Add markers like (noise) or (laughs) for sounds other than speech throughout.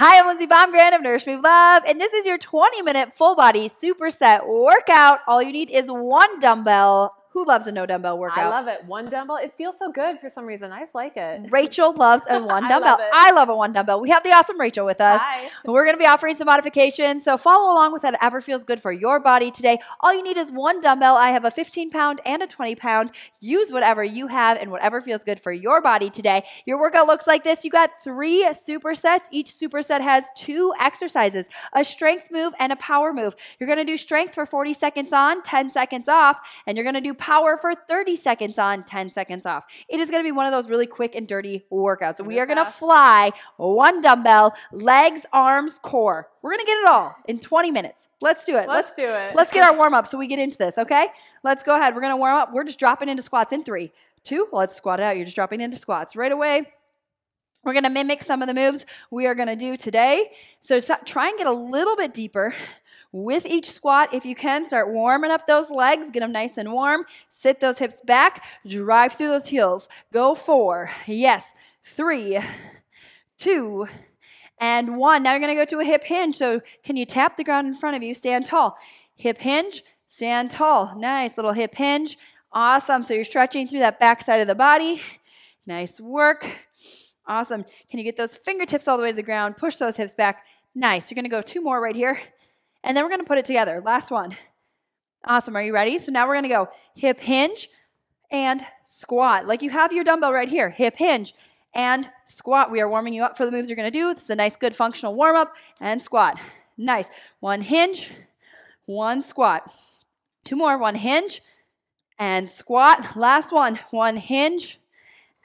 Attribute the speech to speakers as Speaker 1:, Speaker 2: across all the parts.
Speaker 1: Hi, I'm Lindsey Bomgren of Nourish Move Love, and this is your 20 minute full body superset workout. All you need is one dumbbell who loves a no dumbbell workout?
Speaker 2: I love it. One dumbbell. It feels so good for some reason. I just like it. (laughs)
Speaker 1: Rachel loves a (laughs) one dumbbell. I, I, love a one dumbbell. We have the awesome Rachel with us.
Speaker 2: Hi.
Speaker 1: We're going to be offering some modifications. So follow along with whatever feels good for your body today. All you need is one dumbbell. I have a 15 pound and a 20 pound. Use whatever you have and whatever feels good for your body today. Your workout looks like this. You got three supersets. Each superset has two exercises, a strength move and a power move. You're going to do strength for 40 seconds on, 10 seconds off, and you're going to do power for 30 seconds on, 10 seconds off. It is going to be one of those really quick and dirty workouts. We are going to fly one dumbbell, legs, arms, core. We're going to get it all in 20 minutes. Let's do it.
Speaker 2: Let's, let's do it.
Speaker 1: Let's get our warm up so we get into this, okay? Let's go ahead. We're going to warm up. We're just dropping into squats in three, two. Let's squat it out. You're just dropping into squats right away. We're going to mimic some of the moves we are going to do today. So try and get a little bit deeper with each squat. If you can, start warming up those legs, get them nice and warm. Sit those hips back, drive through those heels. Go four, yes, three, two, and one. Now you're to go to a hip hinge. So can you tap the ground in front of you? Stand tall. Hip hinge, stand tall. Nice little hip hinge. Awesome. So you're stretching through that back side of the body. Nice work. Awesome. Can you get those fingertips all the way to the ground? Push those hips back. Nice. You're going to go two more right here. And then we're going to put it together. Last one. Awesome. Are you ready? So now we're going to go hip hinge and squat. Like you have your dumbbell right here. Hip hinge and squat. We are warming you up for the moves you're going to do. This is a nice, good functional warm up and squat. Nice. One hinge, one squat. Two more. One hinge and squat. Last one. One hinge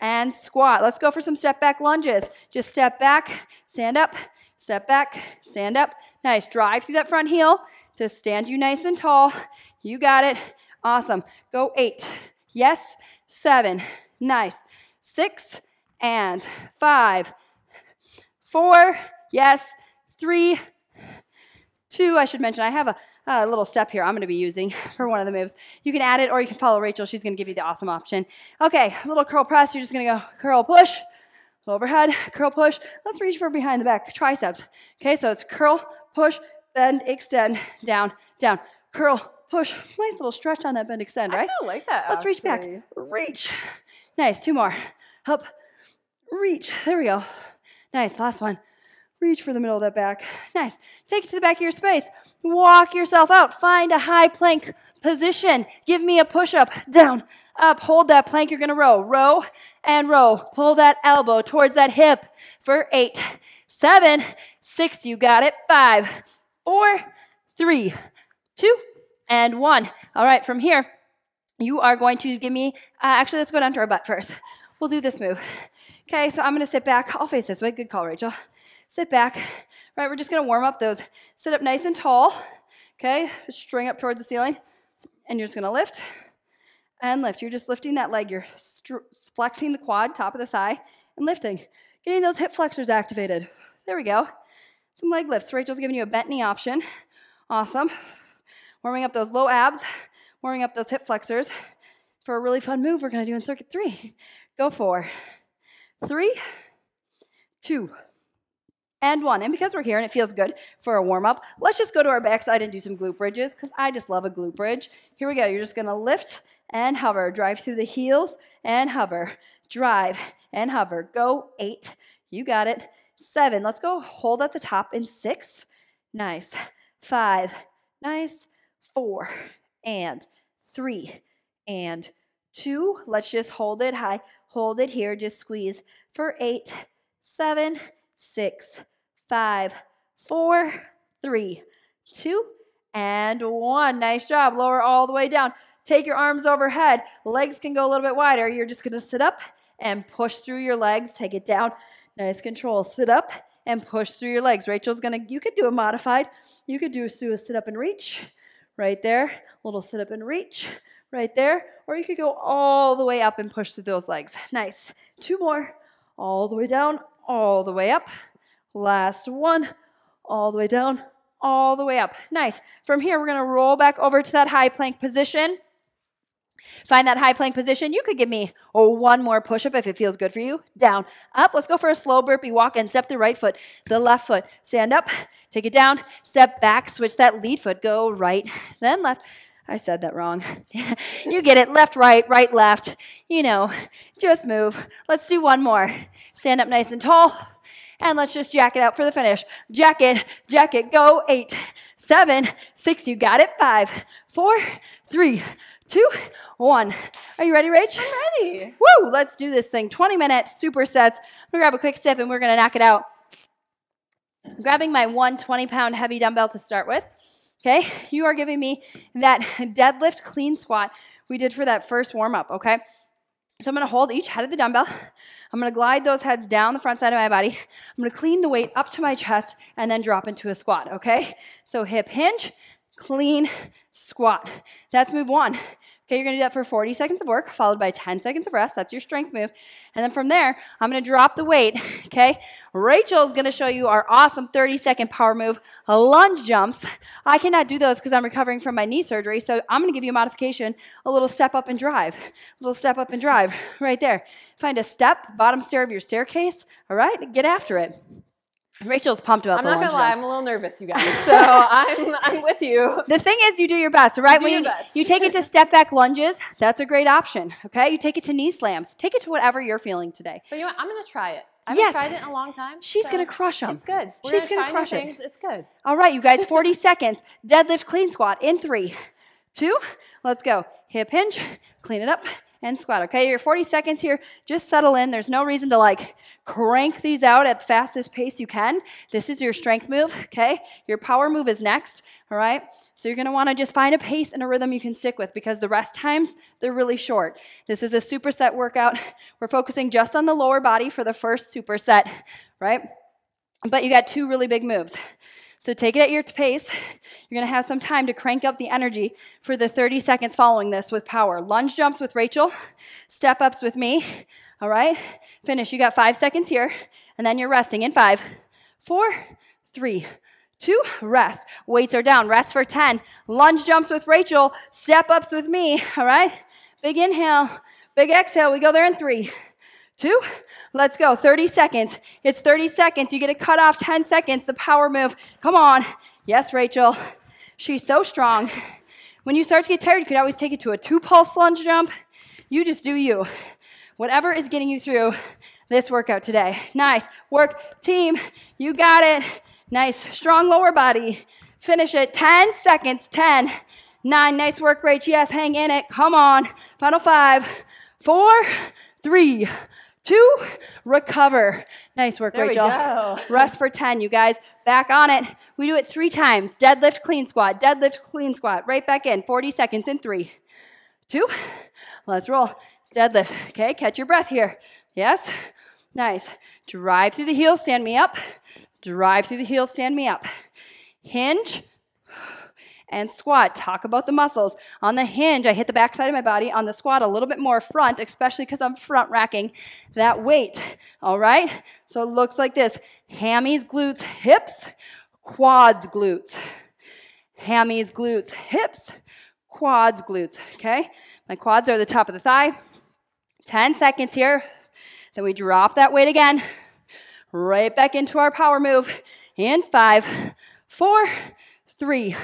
Speaker 1: and squat. Let's go for some step back lunges. Just step back, stand up, step back, stand up. Nice. Drive through that front heel to stand you nice and tall. You got it. Awesome. Go eight. Yes. Seven. Nice. Six and five. Four. Yes. Three. Two. I should mention I have a, a little step here I'm going to be using (laughs) for one of the moves. You can add it or you can follow Rachel. She's going to give you the awesome option. Okay. Little curl press. You're just going to go curl push. Overhead, curl push. Let's reach for behind the back, triceps. Okay, so it's curl, push, bend, extend, down, down, curl, push. Nice little stretch on that bend, extend, right?
Speaker 2: I like that.
Speaker 1: Let's actually. reach back, reach. Nice, two more. Up, reach. There we go. Nice, last one. Reach for the middle of that back. Nice. Take it to the back of your space. Walk yourself out. Find a high plank position. Give me a push up, down, up. Hold that plank. You're going to row, row and row. Pull that elbow towards that hip for eight, seven, six. You got it. Five, four, three, two, and one. All right, from here, you are going to give me, uh, actually, let's go down to our butt first. We'll do this move. Okay, so I'm gonna sit back. I'll face this way. Good call, Rachel. Sit back. Right, we're just gonna warm up those. Sit up nice and tall. Okay, string up towards the ceiling. And you're just gonna lift and lift. You're just lifting that leg. You're flexing the quad, top of the thigh, and lifting. Getting those hip flexors activated. There we go. Some leg lifts. Rachel's giving you a bent knee option. Awesome. Warming up those low abs, warming up those hip flexors for a really fun move we're going to do in circuit three. Go for three, two, and one. And because we're here and it feels good for a warm up, let's just go to our backside and do some glute bridges because I just love a glute bridge. Here we go. You're just going to lift and hover, drive through the heels and hover, drive and hover. Go eight. You got it. Seven. Let's go hold at the top in six. Nice. Five. Nice. Four. And three. And two. Let's just hold it high. Hold it here. Just squeeze for eight, seven, six, five, four, three, two, and one. Nice job. Lower all the way down. Take your arms overhead. Legs can go a little bit wider. You're just going to sit up and push through your legs. Take it down. Nice control. Sit up and push through your legs. Rachel's gonna, you could do a modified. You could do a sit up and reach right there. A little sit up and reach right there. Or you could go all the way up and push through those legs. Nice. Two more. All the way down, all the way up. Last one. All the way down, all the way up. Nice. From here, we're gonna roll back over to that high plank position. Find that high plank position. You could give me oh, one more push up if it feels good for you. Down, up. Let's go for a slow burpee walk and step the right foot, the left foot. Stand up, take it down, step back, switch that lead foot. Go right, then left. I said that wrong. (laughs) you get it. Left, right, right, left. You know, just move. Let's do one more. Stand up nice and tall. And let's just jack it out for the finish. Jack it, jack it. Go. Eight, seven, six. You got it. Five, four, three, two, one. Are you ready, Rach?
Speaker 2: I'm ready.
Speaker 1: Woo! Let's do this thing. 20 minutes, supersets. We're gonna grab a quick sip and we're gonna knock it out. I'm grabbing my one 20 pound heavy dumbbell to start with. Okay, you are giving me that deadlift clean squat we did for that first warm up. Okay, so I'm gonna hold each head of the dumbbell. (laughs) I'm gonna glide those heads down the front side of my body. I'm gonna clean the weight up to my chest and then drop into a squat. Okay, so hip hinge, clean, squat. That's move one. Okay, you're gonna do that for 40 seconds of work, followed by 10 seconds of rest. That's your strength move. And then from there, I'm gonna drop the weight. (laughs) Okay, Rachel's gonna show you our awesome 30 second power move, lunge jumps. I cannot do those because I'm recovering from my knee surgery, so I'm gonna give you a modification, a little step up and drive. A little step up and drive right there. Find a step, bottom stair of your staircase. All right, get after it. Rachel's pumped about
Speaker 2: I'm not gonna lie. I'm a little nervous, you guys. (laughs) So (laughs) I'm I'm with you.
Speaker 1: The thing is, you do your best, right?
Speaker 2: do
Speaker 1: when
Speaker 2: your
Speaker 1: you,
Speaker 2: best.
Speaker 1: you take it to (laughs) step back lunges, that's a great option, okay? You take it to knee slams. Take it to whatever you're feeling today.
Speaker 2: But you know what? I'm gonna try it. I haven't
Speaker 1: Yes.
Speaker 2: tried it in a long time.
Speaker 1: She's
Speaker 2: so
Speaker 1: gonna crush them.
Speaker 2: It's good. We're
Speaker 1: She's
Speaker 2: gonna,
Speaker 1: gonna crush
Speaker 2: new
Speaker 1: it.
Speaker 2: It's good.
Speaker 1: All right, you guys, 40 seconds. Deadlift clean squat in three, two, let's go. Hip hinge, clean it up, and squat, okay? Your 40 seconds here, just settle in. There's no reason to like crank these out at the fastest pace you can. This is your strength move, okay? Your power move is next, all right? So you're gonna wanna just find a pace and a rhythm you can stick with because the rest times, they're really short. This is a superset workout. We're focusing just on the lower body for the first superset, right? But you got two really big moves. So take it at your pace. (laughs) You're going to have some time to crank up the energy for the 30 seconds following this with power. Lunge jumps with Rachel, (laughs) step ups with me. (laughs) All right? Finish. You got five seconds here, and then you're resting in five, four, three, two, rest. Weights are down. Rest for 10. Lunge jumps with Rachel, step ups with me. All right? Big inhale, big exhale. We go there in three, two, let's go. 30 seconds. It's 30 seconds. You get to cut off 10 seconds. The power move. Come on. Yes, Rachel. She's so strong. When you start to get tired, you could always take it to a two pulse lunge jump. You just do you. Whatever is getting you through this workout today. Nice work, team. You got it. Nice, strong lower body. Finish it. 10 seconds. 10, 9. Nice work, Rach. Yes, hang in it. Come on. Final five, four, three, two, recover. Nice work,
Speaker 2: There
Speaker 1: Rachel. (laughs) Rest for 10, you guys. Back on it. We do it three times. Deadlift, clean squat. Deadlift, clean squat. Right back in. 40 seconds in three, two. Let's roll. Deadlift. Okay, catch your breath here. Yes. Nice. Drive through the heel, stand me up. Drive through the heel, stand me up. Hinge and squat. Talk about the muscles. On the hinge, I hit the backside of my body. On the squat, a little bit more front, especially because I'm front racking that weight. All right? So it looks like this hammies, glutes, hips, quads, glutes. Hammies, glutes, hips, quads, glutes. Okay? My quads are the top of the thigh. 10 seconds here. Then we drop that weight again. Right back into our power move. In five, four, three,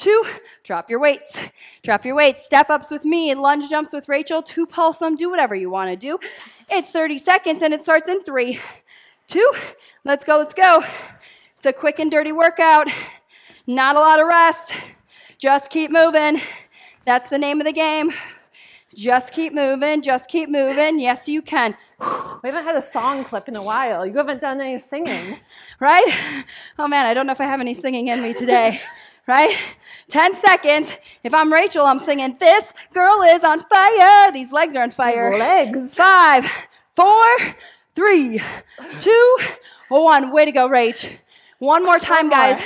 Speaker 1: two. Drop your weights. Drop your weights. Step ups with me. Lunge jumps with Rachel. Two pulse them. Do whatever you want to do. It's 30 seconds and it starts in three, two. Let's go. Let's go. It's a quick and dirty workout. Not a lot of rest. Just keep moving. That's the name of the game. Just keep moving. Just keep moving. Yes, you can.
Speaker 2: We haven't had a song clip in a while. You haven't done any singing. (laughs)
Speaker 1: right? Oh man, I don't know if I have any singing in me today, right? (laughs) 10 seconds. If I'm Rachel, I'm singing, This girl is on fire. These legs are on fire.
Speaker 2: legs.
Speaker 1: Five, four, three, two, one. Way to go, Rach. One more time,
Speaker 2: more.
Speaker 1: guys.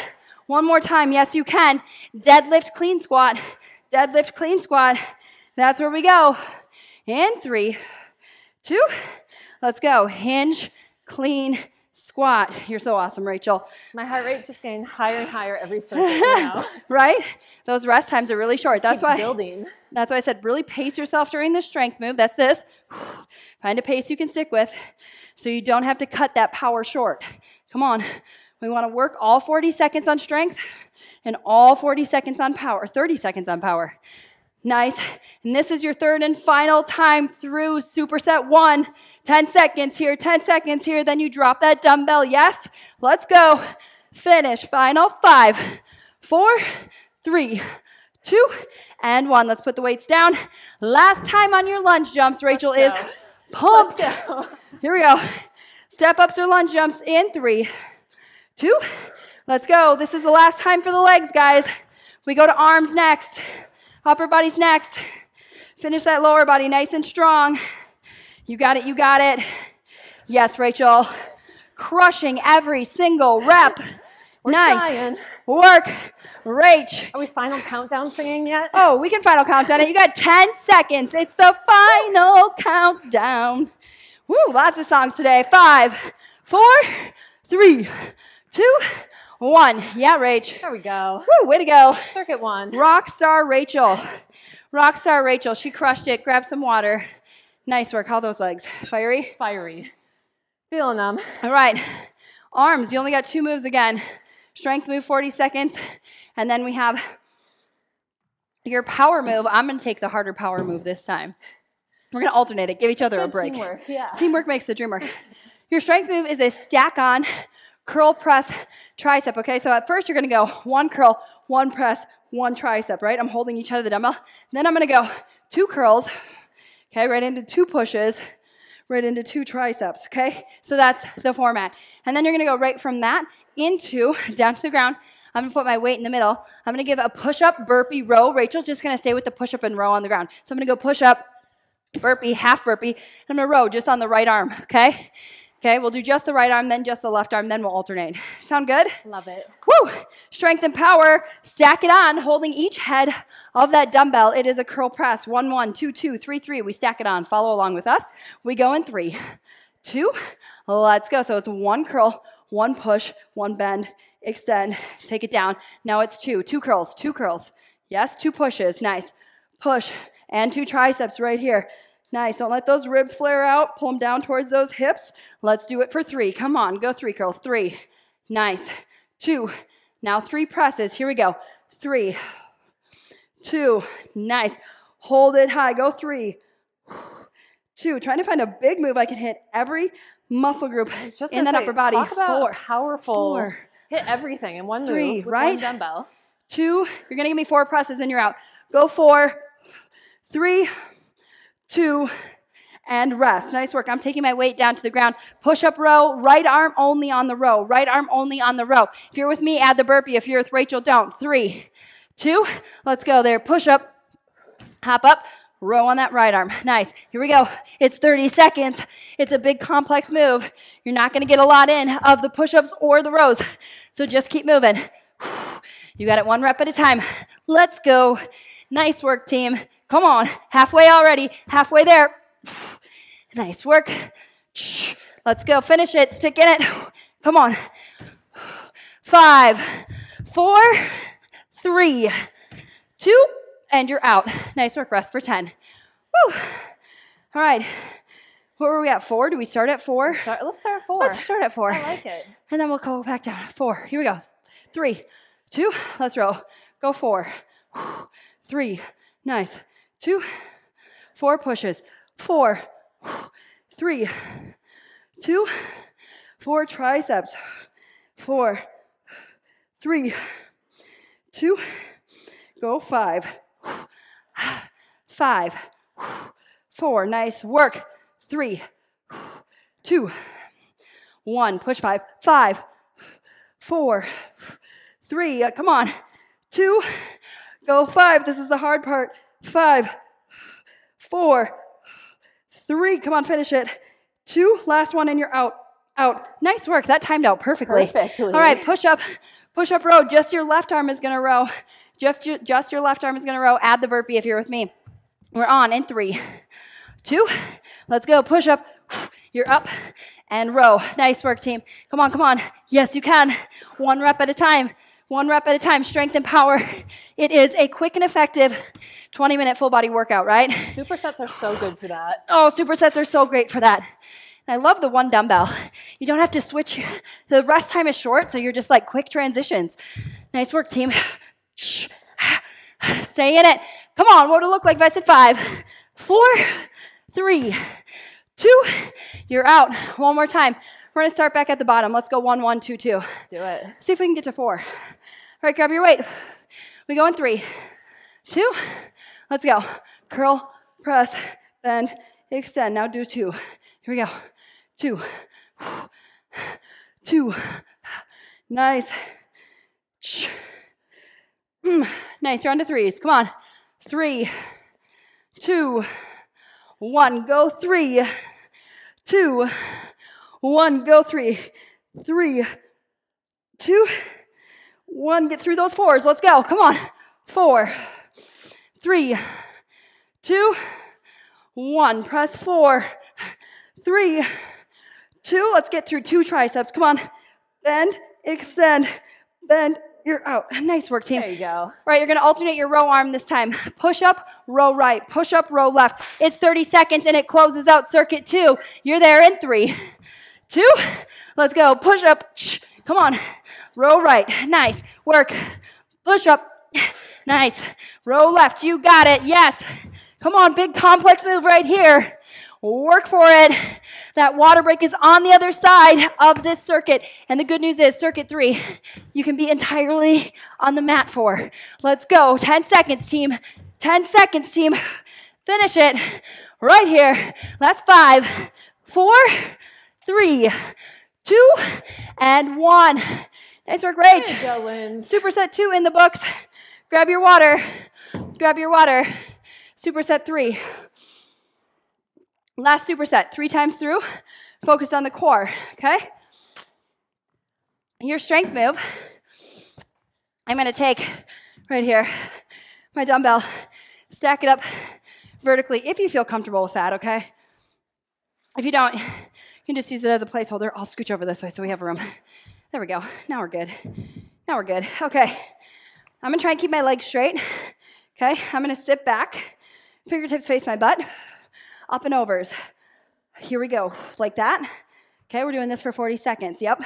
Speaker 1: One more time. Yes, you can. Deadlift, clean squat. Deadlift, clean squat. That's where we go. In three, two, let's go. Hinge, clean, squat. (laughs) You're so awesome, Rachel.
Speaker 2: My heart rate's just getting higher and higher every (laughs) circuit know?
Speaker 1: right? Those rest times are really short. That's why.
Speaker 2: building.
Speaker 1: That's why I said really pace yourself during the strength move. That's this. (sighs) Find a pace you can stick with so you don't have to cut that power short. Come on. We want to work all 40 seconds on strength and all 40 seconds on power, 30 seconds on power. Nice. And this is your third and final time through superset one. 10 seconds here, 10 seconds here. Then you drop that dumbbell. Yes. Let's go. Finish. Final five, four, three, two, and one. Let's put the weights down. Last time on your lunge jumps, Rachel is pumped. Here we go. Step ups or lunge jumps in three, two. Let's go. This is the last time for the legs, guys. We go to arms next, upper body's next. Finish that lower body nice and strong. You got it, you got it. Yes, Rachel. Crushing every single rep.
Speaker 2: We're
Speaker 1: nice.
Speaker 2: trying.
Speaker 1: Work. Rach.
Speaker 2: Are we final countdown singing yet?
Speaker 1: Oh, we can final countdown it. You got 10 seconds. It's the final countdown. Woo, lots of songs today. Five, four, three, two, one. Yeah, Rach.
Speaker 2: There we go.
Speaker 1: Woo, way to go.
Speaker 2: Circuit one.
Speaker 1: Rockstar Rachel. Rockstar Rachel. She crushed it. Grab some water. Nice work. How those legs? Fiery?
Speaker 2: Fiery. Feeling them.
Speaker 1: All right. Arms. You only got two moves again. Strength move, 40 seconds. And then we have your power move. I'm going to take the harder power move this time. We're going to alternate it. Give each other a break.
Speaker 2: Teamwork. Yeah.
Speaker 1: Teamwork makes the dream work. Your strength move is a stack on, curl, press, tricep. Okay, so at first you're gonna go one curl, one press, one tricep, right? I'm holding each other the dumbbell. Then I'm gonna go two curls, okay, right into two pushes, right into two triceps, okay? So that's the format. And then you're gonna go right from that into down to the ground. I'm gonna put my weight in the middle. I'm gonna give a push up, burpee, row. Rachel's just gonna stay with the push up and row on the ground. So I'm gonna go push up, burpee, half burpee. and I'm gonna row just on the right arm, okay? Okay, we'll do just the right arm, then just the left arm, then we'll alternate. (laughs) Sound good?
Speaker 2: Love it.
Speaker 1: Woo! Strength and power. Stack it on, holding each head of that dumbbell. It is a curl press. One, one, two, two, three, three. We stack it on. Follow along with us. We go in three, two. Let's go. So it's one curl, one push, one bend, extend, take it down. Now it's two. Two curls, two curls. Yes, two pushes. Nice. Push and two triceps right here. Nice. Don't let those ribs flare out. Pull them down towards those hips. Let's do it for three. Come on. Go three curls. Three. Nice. Two. Now three presses. Here we go. Three. Two. Nice. Hold it high. Go three. Two. Trying to find a big move I can hit every muscle group
Speaker 2: just
Speaker 1: in that
Speaker 2: say,
Speaker 1: upper body.
Speaker 2: Talk about
Speaker 1: Four.
Speaker 2: powerful.
Speaker 1: Four.
Speaker 2: Hit everything in one
Speaker 1: Three,
Speaker 2: move with
Speaker 1: right?
Speaker 2: one dumbbell.
Speaker 1: two. You're gonna give me four presses and you're out. Go four, three, two, and rest. Nice work. I'm taking my weight down to the ground. Push up row, right arm only on the row, right arm only on the row. If you're with me, add the burpee. If you're with Rachel, don't. Three, two, let's go there. Push up, hop up, row on that right arm. Nice. Here we go. It's 30 seconds. It's a big complex move. You're not gonna get a lot in of the push ups or the rows. So just keep moving. You got it one rep at a time. Let's go. Nice work, team. Come on. Halfway already. Halfway there. Nice work. Let's go. Finish it. Stick in it. Come on. Five, four, three, two, and you're out. Nice work. Rest for 10. Woo. All right. What were we at? Four? Do we start at four?
Speaker 2: Start, let's start at 4
Speaker 1: Let's start at four.
Speaker 2: I like it.
Speaker 1: And then we'll go back down. Four. Here we go. Three, two. Let's roll. Go four. Three. Nice. Two. Four pushes. Four. Three. Two. Four triceps. four, three, two, Go five. Five. Nice work. three, two, one, push five, five, four, three, uh, come on, two, go five. This is the hard part. Five, four, three, come on, finish it. Two, last one, and you're out. Out. Nice work. That timed out perfectly.
Speaker 2: Perfectly.
Speaker 1: All right, push up, push up row. Just your left arm is gonna row. Just, just your left arm is gonna row. Add the burpee if you're with me. We're on in three, two, let's go. Push up. You're up and row. Nice work, team. Come on, come on. Yes, you can. One rep at a time. One rep at a time. Strength and power. (laughs) It is a quick and effective 20 minute full body workout, right?
Speaker 2: Supersets are so good for that. (laughs)
Speaker 1: Oh, supersets are so great for that. And I love the one dumbbell. You don't have to switch. (laughs) The rest time is short, so you're just like quick transitions. Nice work, team. (sighs) Stay in it. Come on, what would it look like if I said five, four, three, two. You're out. One more time. We're gonna start back at the bottom. Let's go one, one, two, two.
Speaker 2: Let's do it.
Speaker 1: See if we can get to four. All right, grab your weight. We go in three, two. Let's go. Curl, press, bend, extend. Now do two. Here we go. Two. Two. Nice. Mm, nice. You're on to threes. Come on. Three, two, one. Go three, two, one. Go three, three, two, one. Get through those fours. Let's go. Come on. Four, three, two, one. Press four, three, two. Let's get through two triceps. Come on. Bend, extend, bend. You're out. Nice work, team.
Speaker 2: There you go.
Speaker 1: Right, you're gonna alternate your row arm this time. Push up, row right. Push up, row left. It's 30 seconds and it closes out circuit two. You're there in three, two. Let's go. Push up. Come on. Row right. Nice. Work. Push up. Nice. Row left. You got it. Yes. Come on. Big complex move right here. Work for it. That water break is on the other side of this circuit. And the good news is, circuit three, you can be entirely on the mat for. Let's go. 10 seconds, team. 10 seconds, team. Finish it right here. Last five, four, three, two, and one. Nice work, Rach.
Speaker 2: There you go, Lynn.
Speaker 1: Superset two in the books. Grab your water. Grab your water. Superset three. Last superset, three times through. Focus on the core, okay? Your strength move. I'm gonna take right here my dumbbell, stack it up vertically if you feel comfortable with that, okay? If you don't, can just use it as a placeholder. I'll scooch over this way so we have room. (laughs) There we go. Now we're good. Now we're good. Okay. I'm gonna try and keep my legs straight. Okay. I'm gonna sit back, fingertips face my butt up and overs. Here we go, like that. Okay, we're doing this for 40 seconds. Yep.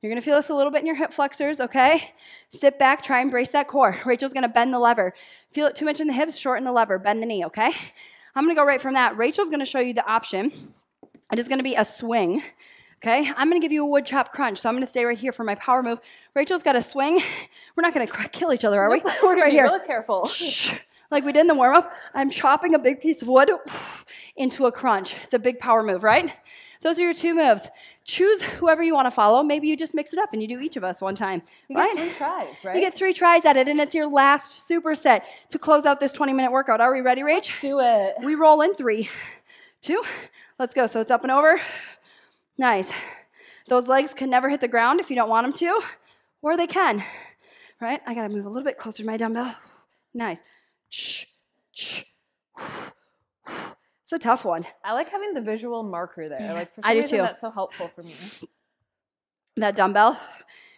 Speaker 1: You're gonna feel this a little bit in your hip flexors, okay? Sit back, try and brace that core. Rachel's gonna bend the lever. Feel it too much in the hips, shorten the lever, bend the knee, okay? I'm gonna go right from that. Rachel's gonna show you the option. It is gonna be a swing, okay? I'm gonna give you a wood chop crunch, so I'm gonna stay right here for my power move. Rachel's got a swing. (laughs) We're not gonna kill each other, are we?
Speaker 2: We're gonna (laughs)
Speaker 1: right
Speaker 2: be
Speaker 1: here.
Speaker 2: really careful. (laughs) Shh.
Speaker 1: like we did in the warm up, I'm chopping a big piece of wood (sighs) into a crunch. It's a big power move, right? Those are your two moves. Choose whoever you want to follow. Maybe you just mix it up and you do each of us one time,
Speaker 2: You
Speaker 1: right?
Speaker 2: get three tries, right?
Speaker 1: You get three tries at it, and it's your last superset to close out this 20 minute workout. Are we ready, Rach?
Speaker 2: do it.
Speaker 1: We roll in three, two, let's go. So it's up and over. Nice. Those legs can never hit the ground if you don't want them to, or they can, right? I gotta move a little bit closer to my dumbbell. Nice. It's a tough one.
Speaker 2: I like having the visual marker there. Like for
Speaker 1: I do
Speaker 2: reason
Speaker 1: too.
Speaker 2: that's so helpful for me.
Speaker 1: That dumbbell,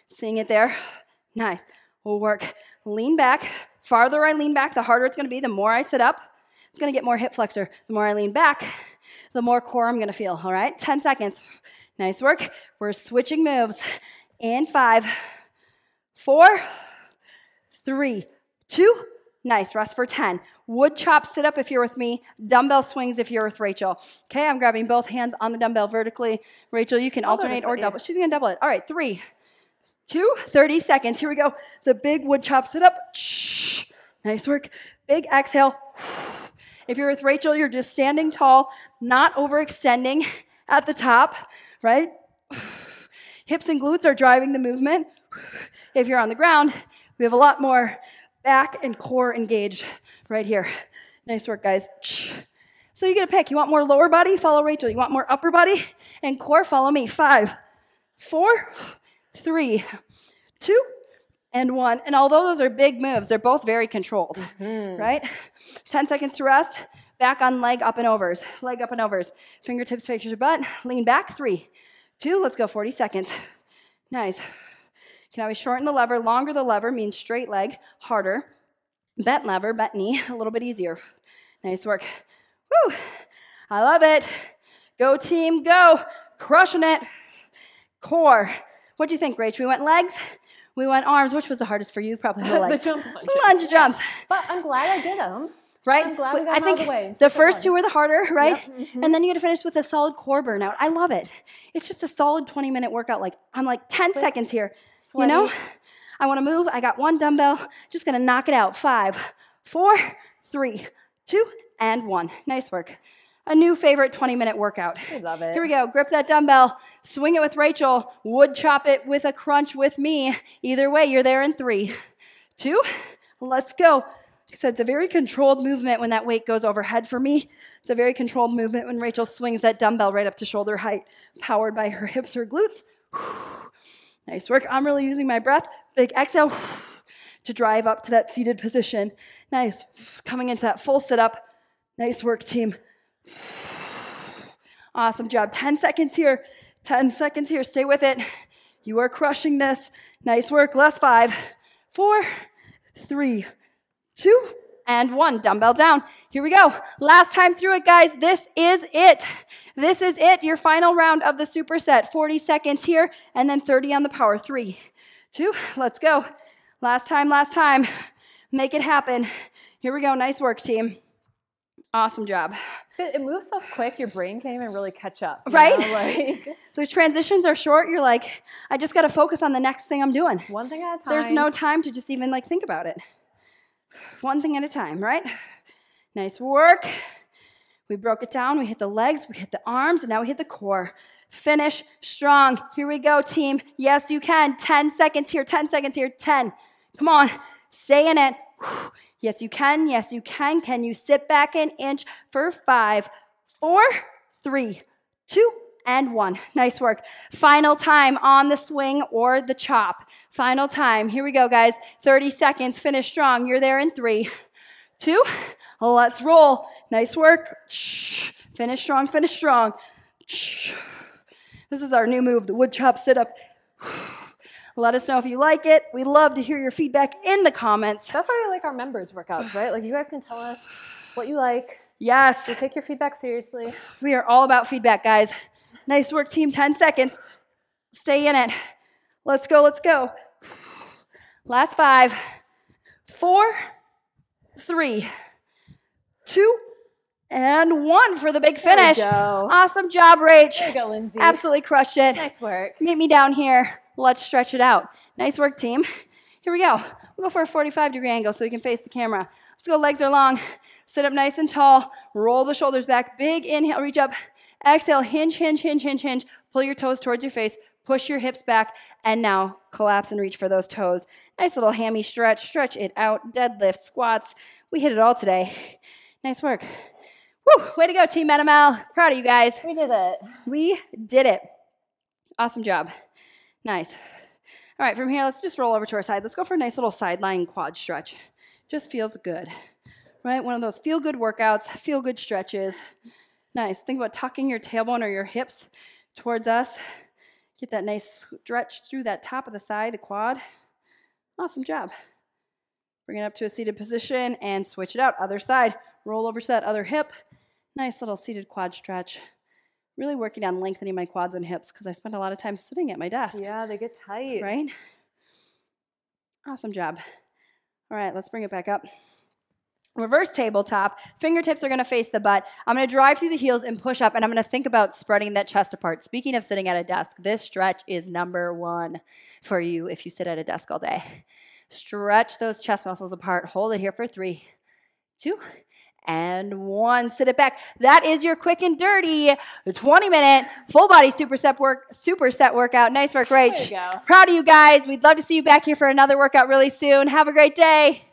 Speaker 1: seeing it there. Nice. We'll work. Lean back. Farther I lean back, the harder it's gonna be. The more I sit up, it's gonna get more hip flexor. The more I lean back, the more core I'm gonna feel. All right? 10 seconds. Nice work. We're switching moves. In five, four, three, two. Nice. Rest for 10. Wood chop sit up if you're with me. Dumbbell swings if you're with Rachel. Okay, I'm grabbing both hands on the dumbbell vertically. Rachel, you can
Speaker 2: I'll
Speaker 1: alternate or double. She's gonna double it. All right, three, two, 30 seconds. Here we go. The big wood chop sit up. Shh. Nice work. Big exhale. If you're with Rachel, you're just standing tall, not overextending (laughs) at the top, right? (sighs) Hips and glutes are driving the movement. (sighs) If you're on the ground, we have a lot more back and core engaged right here. Nice work, guys. So you get a pick. You want more lower body? Follow Rachel. You want more upper body and core? Follow me. Five, four, three, two, and one. And although those are big moves, they're both very controlled, mm-hmm. right? (laughs) 10 seconds to rest. Back on leg up and overs. Leg up and overs. Fingertips face your butt. Lean back. Three, two. Let's go 40 seconds. Nice. Can always shorten the lever. Longer the lever means straight leg, harder. Bent lever, bent knee, (laughs) a little bit easier. Nice work. Woo! I love it. Go team, go. Crushing it. Core. What do you think, Rach? We went legs, we went arms. Which was the hardest for you? Probably the
Speaker 2: the jump lunges.
Speaker 1: Lunge jumps.
Speaker 2: But I'm glad I did them.
Speaker 1: Right?
Speaker 2: I'm glad we got
Speaker 1: I think
Speaker 2: the way.
Speaker 1: the first two were the harder, right?
Speaker 2: Yep, mhm.
Speaker 1: And then you got to finish with a solid core burnout. I love it. It's just a solid 20 minute workout. Like, I'm like 10
Speaker 2: Quick,
Speaker 1: seconds here. You know? I want to move. I got one dumbbell. Just going to knock it out. Five, four, three, two, and one. Nice work. A new favorite 20 minute workout.
Speaker 2: I love it.
Speaker 1: Here we go. Grip that dumbbell. Swing it with Rachel. Wood chop it with a crunch with me. Either way, you're there in three, two, let's go. Like I it's a very controlled movement when that weight goes overhead for me. It's a very controlled movement when Rachel swings that dumbbell right up to shoulder height, powered by her hips or glutes. (sighs) Nice work. I'm really using my breath. Big exhale (sighs) to drive up to that seated position. Nice. Coming into that full sit up. Nice work, team. (sighs) Awesome job. 10 seconds here. 10 seconds here. Stay with it. You are crushing this. Nice work. Last five, four, three, two, and one. Dumbbell down. Here we go. Last time through it, guys. This is it. This is it. Your final round of the superset. 40 seconds here, and then 30 on the power. Three, two, let's go. Last time, last time. Make it happen. Here we go. Nice work, team. Awesome job.
Speaker 2: It moves so quick, your brain can't even really catch up.
Speaker 1: Right?
Speaker 2: know, Like (laughs)
Speaker 1: The transitions are short. You're like, I just got to focus on the next thing I'm doing.
Speaker 2: one thing at a time.
Speaker 1: There's no time to just even like think about it. One thing at a time, right? Nice work. We broke it down. We hit the legs, we hit the arms, and now we hit the core. Finish strong. Here we go, team. Yes, you can. 10 seconds here, 10 seconds here, 10. Come on, stay in it. Yes, you can. Yes, you can. Can you sit back an inch for five, four, three, two, and one. Nice work. Final time on the swing or the chop. Final time. Here we go, guys. 30 seconds. Finish strong. You're there in three, two, let's roll. Nice work. Finish strong, finish strong. This is our new move, the wood chop sit up. Let us know if you like it. We love to hear your feedback in the comments.
Speaker 2: That's why we like our members workouts, right? Like you guys can tell us what you like.
Speaker 1: Yes,
Speaker 2: We take your feedback seriously.
Speaker 1: we are all about feedback, guys. Nice work, team. 10 seconds. Stay in it. Let's go, let's go. Last five, four, three, two, and one for the big finish.
Speaker 2: go.
Speaker 1: Awesome job, Rach.
Speaker 2: There you go, Lindsey.
Speaker 1: Absolutely crushed it.
Speaker 2: Nice work.
Speaker 1: Meet me down here. Let's stretch it out. Nice work, team. (laughs) Here we go. We'll go for a 45 degree angle so we can face the camera. Let's go. Legs are long. Sit up nice and tall. Roll the shoulders back. Big inhale, reach up. Exhale, hinge, hinge, hinge, hinge, hinge. Pull your toes towards your face. Push your hips back. And now collapse and reach for those toes. Nice little hammy stretch. Stretch it out. Deadlift, squats. We hit it all today. Nice work. Woo! Way to go, Team NML. Proud of you guys.
Speaker 2: We did it.
Speaker 1: We did it. Awesome job. Nice. All right, from here, let's just roll over to our side. Let's go for a nice little sideline quad stretch. Just feels good, right? One of those feel good workouts, feel good stretches. Nice. Think about tucking your tailbone or your hips towards us. Get that nice stretch through that top of the thigh, the quad. Awesome job. Bring it up to a seated position and switch it out. Other side. Roll over to that other hip. Nice little seated quad stretch really working on lengthening my quads and hips because I spend a lot of time sitting at my desk,
Speaker 2: Yeah, they get tight.
Speaker 1: right? Awesome job. All right, let's bring it back up. Reverse tabletop. Fingertips are going to face the butt. I'm going to drive through the heels and push up, and I'm going to think about spreading that chest apart. Speaking of sitting at a desk, this stretch is number one for you if you sit at a desk all day. Stretch those chest muscles apart. Hold it here for three, two, and one. Sit it back. That is your quick and dirty 20 minute full body superset work superset workout. Nice work, Rach.
Speaker 2: There you go.
Speaker 1: Proud of you guys. We'd love to see you back here for another workout really soon. Have a great day.